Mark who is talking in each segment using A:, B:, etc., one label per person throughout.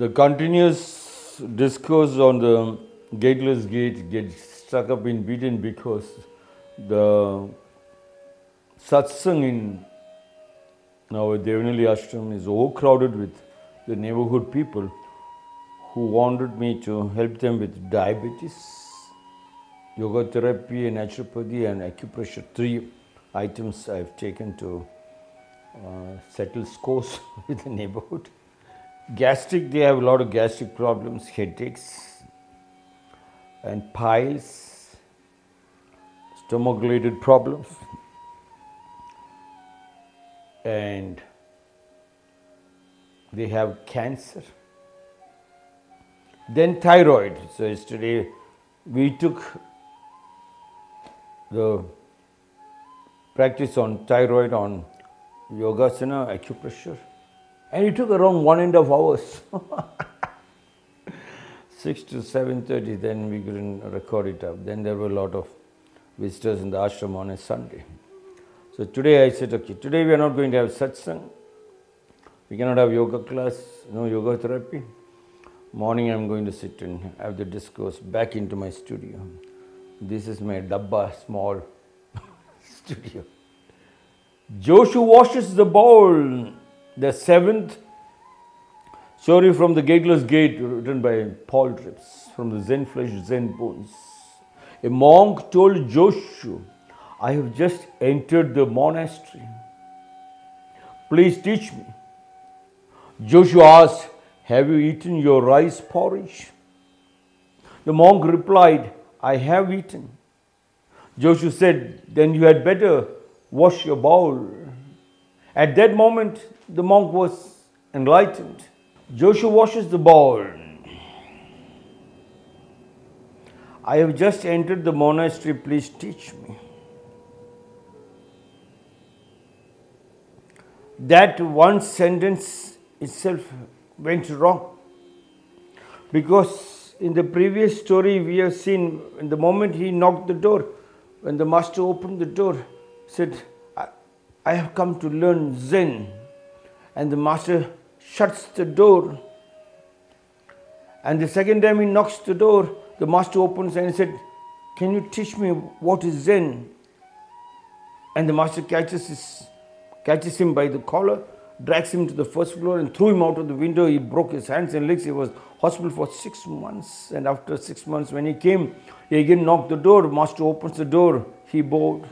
A: the continuous discourse on the gateless gate gets stuck up in between because the satsang in our Devanahalli ashram is overcrowded with the neighborhood people who wanted me to help them with diabetes, yoga therapy, and naturopathy, and acupressure. Three items I've taken to uh, settle scores with the neighborhood. Gastric, they have a lot of gastric problems, headaches, and piles, stomach related problems, and they have cancer. Then thyroid. So yesterday we took the practice on thyroid on yogasana, acupressure, and it took around one and a half hours. Six to seven thirty. Then we couldn't record it up. Then there were a lot of visitors in the ashram on a Sunday. So today I said, okay, today we are not going to have satsang. We cannot have yoga class, no yoga therapy. Morning I'm going to sit and have the discourse back into my studio. This is my dabba small studio. Joshu washes the bowl. The seventh story from the Gateless Gate, written by Paul Reps, from the Zen Flesh, Zen Bones. A monk told Joshu, I have just entered the monastery. Please teach me. Joshu asked, Have you eaten your rice porridge? The monk replied, I have eaten. Joshu said, Then you had better wash your bowl. At that moment, the monk was enlightened. Joshu washes the bowl. I have just entered the monastery, please teach me. That one sentence itself went wrong. Because in the previous story, we have seen in the moment he knocked the door, when the master opened the door, said, I, I have come to learn Zen. And the master shuts the door. And the second time he knocks the door, the master opens and he said, Can you teach me what is Zen? And the master catches, his, catches him by the collar, drags him to the first floor, and threw him out of the window. He broke his hands and legs. He was hospital for six months. And after six months, when he came, he again knocked the door. Master opens the door. He bowed.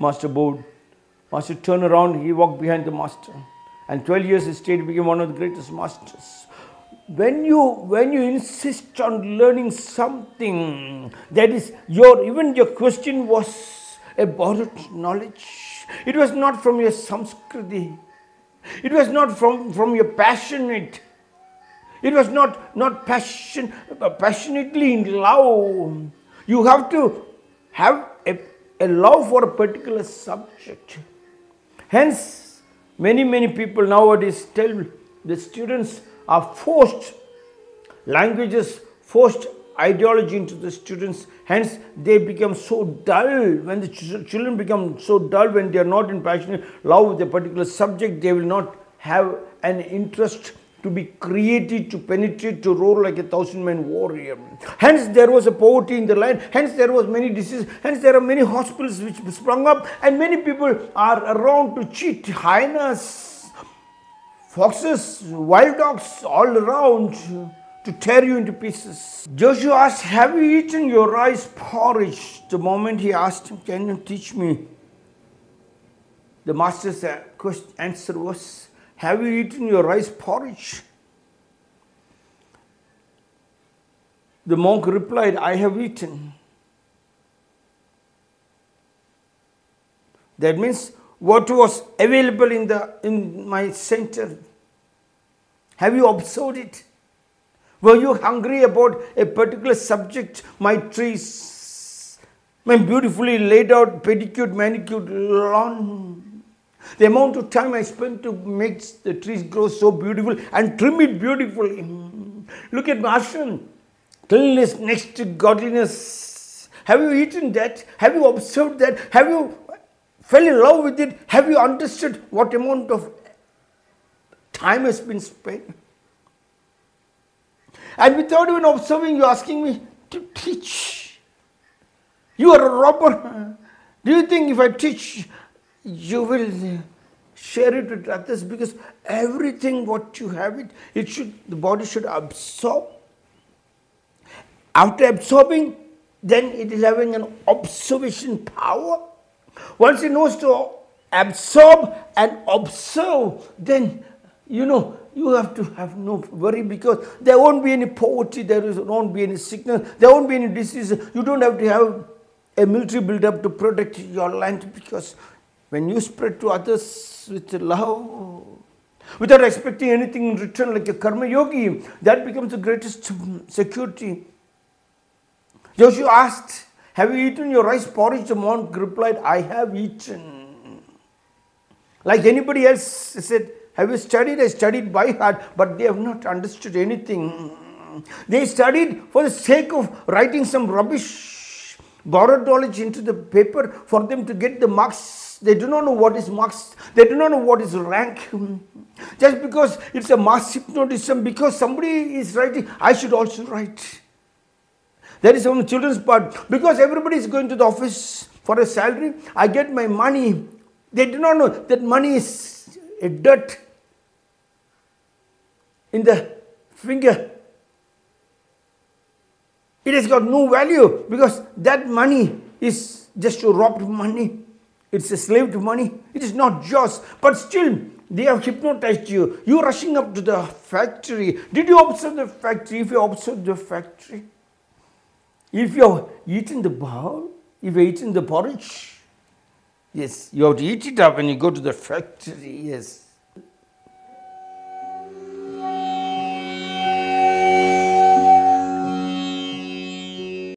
A: Master bowed. Master turned around. He walked behind the master. And 12 years he stayed, became one of the greatest masters. When you when you insist on learning something that is your even your question was a borrowed knowledge. It was not from your samskriti. It was not from, from your passionate. It was not, not passion, uh, passionately in love. You have to have a, a love for a particular subject. Hence, many, many people nowadays tell the students are forced languages, forced ideology into the students. Hence, they become so dull. When the ch- children become so dull, when they are not in passionate love with a particular subject, they will not have an interest to be created, to penetrate, to roar like a thousand man warrior. Hence, there was a poverty in the land. Hence, there was many diseases. Hence, there are many hospitals which sprung up, and many people are around to cheat hyenas, foxes, wild dogs all around to tear you into pieces. Joshu asked, Have you eaten your rice porridge? The moment he asked him, Can you teach me? The master's uh, answer was, Have you eaten your rice porridge? The monk replied, I have eaten. That means what was available in, the, in my center. Have you observed it? Were you hungry about a particular subject? My trees, my beautifully laid out, pedicured, manicured lawn. The amount of time I spent to make the trees grow so beautiful and trim it beautifully. Mm. Look at my ashram. Cleanliness next to godliness. Have you eaten that? Have you observed that? Have you fell in love with it? Have you understood what amount of time has been spent? And without even observing, you're asking me to teach. You are a robber. Do you think if I teach, you will share it with others? Because everything what you have it, it should the body should absorb. After absorbing, then it is having an observation power. Once it knows to absorb and observe, then you know you have to have no worry because there won't be any poverty, there won't be any sickness, there won't be any disease. You don't have to have a military build up to protect your land because when you spread to others with love, without expecting anything in return, like a karma yogi, that becomes the greatest security. Joshu asked, Have you eaten your rice porridge? The monk replied, I have eaten. Like anybody else he said, Have you studied? I studied by heart, but they have not understood anything. They studied for the sake of writing some rubbish, borrowed knowledge into the paper for them to get the marks. They do not know what is marks, they do not know what is rank. Just because it's a mass hypnotism, because somebody is writing, I should also write. That is on the children's part. Because everybody is going to the office for a salary, I get my money. They do not know that money is a dirt in the finger. It has got no value because that money is just a robbed money. It's a slave to money. It is not yours. But still, they have hypnotized you. You rushing up to the factory. Did you observe the factory? If you observe the factory, if you're eating the bowl, if you're eating the porridge, yes, you have to eat it up when you go to the factory, yes.